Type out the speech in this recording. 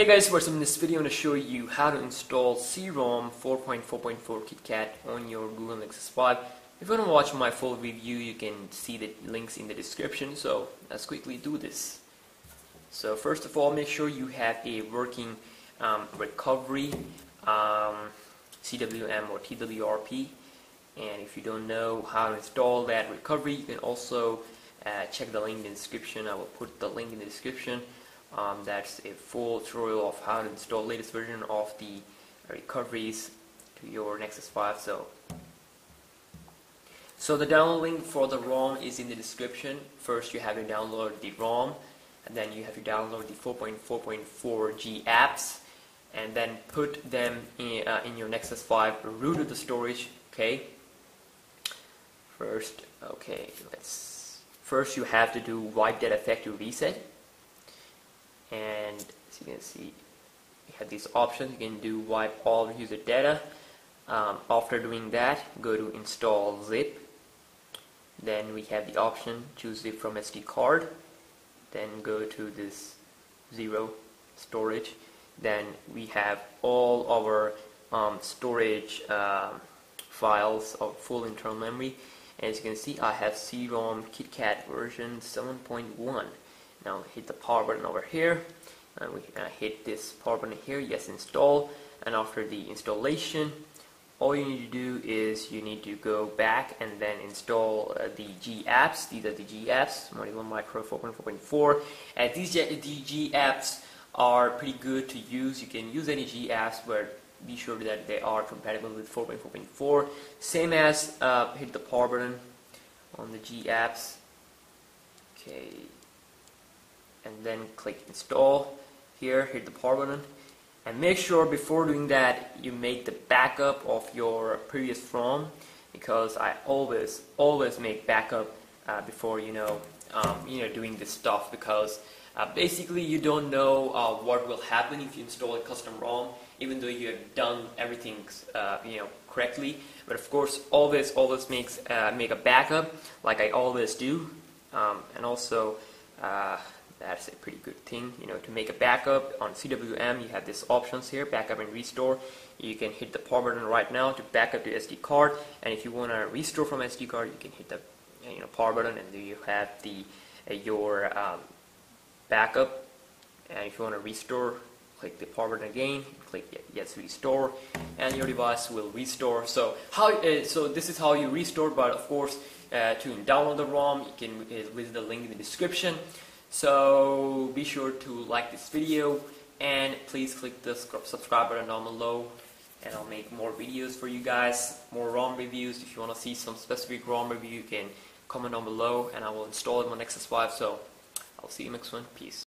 Hey guys, what's in this video I'm going to show you how to install C-ROM 4.4.4 KitKat on your Google Nexus 5. If you want to watch my full review you can see the links in the description so let's quickly do this. So first of all make sure you have a working um, recovery um, CWM or TWRP and if you don't know how to install that recovery you can also uh, check the link in the description. I will put the link in the description um, that's a full tutorial of how to install latest version of the recoveries to your Nexus 5. So, so the download link for the ROM is in the description. First, you have to download the ROM, and then you have to download the 4.4.4G apps, and then put them in, uh, in your Nexus 5 root of the storage. Okay. First, okay, let's. First, you have to do wipe data factory reset and as you can see you have these options. You can do wipe all user data. Um, after doing that go to install zip. Then we have the option choose zip from SD card. Then go to this zero storage. Then we have all our um, storage um, files of full internal memory. As you can see I have C-ROM KitKat version 7.1 now hit the power button over here and we uh, hit this power button here yes install. And after the installation all you need to do is you need to go back and then install uh, the G apps. These are the G apps Modular Micro 4.4.4 and these G apps are pretty good to use. You can use any G apps but be sure that they are compatible with 4.4.4 same as uh, hit the power button on the G apps. Okay and then click install. Here hit the power button. And make sure before doing that you make the backup of your previous ROM because I always always make backup uh, before you know um, you know doing this stuff because uh, basically you don't know uh, what will happen if you install a custom ROM even though you have done everything uh, you know correctly. But of course always always makes uh, make a backup like I always do. Um, and also uh, that's a pretty good thing you know to make a backup. On CWM you have these options here backup and restore. You can hit the power button right now to backup to SD card and if you want to restore from SD card you can hit the you know power button and you have the uh, your um, backup. And if you want to restore click the power button again click yes restore and your device will restore. So how uh, so this is how you restore but of course uh, to download the ROM you can uh, visit the link in the description so be sure to like this video and please click the subscribe button down below and I'll make more videos for you guys, more ROM reviews. If you want to see some specific ROM review, you can comment down below and I will install it on Nexus 5. So I'll see you next one. Peace.